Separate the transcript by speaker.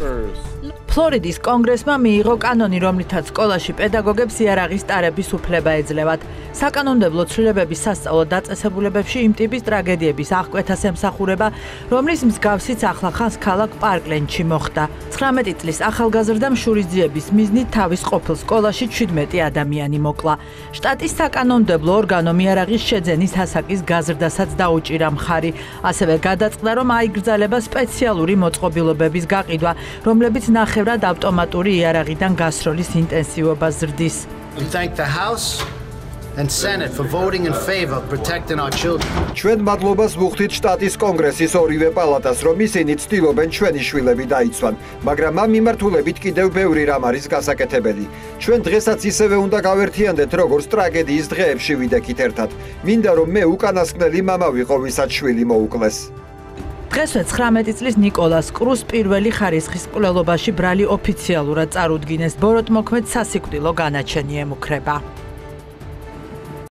Speaker 1: first. ფლორიდის კონგრესმა მიიღო კანონი, რომლითაც სკოლაში პედაგოგებს იარაღის ტარების უფლება ეძლევათ. საკანონმდებლო ცვლილებების სასწავლო დაწესებულებებში იმ ტიპის ტრაგედიების აღკვეთას ემსახურება, რომლის მსგავსიც ახლახანს ქალაქ პარკლენდში მოხდა. 19 წლის ახალგაზრდა შურისძიების მიზნით თავის ყოფილ სკოლაში 17 ადამიანი მოკლა. შტატის საკანონმდებლო ორგანო მიარაღის შეძენის ასაკის გაზრდასაც დაუჭირა მხარი. ასევე გადაწყდა, რომ აიგრძალება სპეციალური მოწყობილობების გაყიდვა, რომლებიც ნახევრად ავტომატური იარაღიდან გასროლის ინტენსივობა ზრდის.
Speaker 2: Thank the House and Senate for voting in favor of protecting our children.
Speaker 3: ჩვენ მადლობას ვუხდით შტატის კონგრესის ორივე პალატას, რომ ისინი ცდილობენ ჩვენი შვილები დაიცვან, მაგრამ ამ მიმართულებით კიდევ ბევრი რამ არის გასაკეთებელი. ჩვენ დღესაც ისევე უნდა გავერთიანდეთ, როგორც ტრაგედიის დღეებში ვიდექით ერთად. მინდა რომ მე უკანასკნელი მამა ვიყო, ვისაც შვილი მოუკლეს.
Speaker 1: დღესვე 19 წლის ნიკოლას კრუს პირველი ხარისხის მკვლელობაში ბრალი ოფიციალურად წარუდგინეს. ბოროტმოქმედ სასიკვდილო განაჩენი ემუქრება.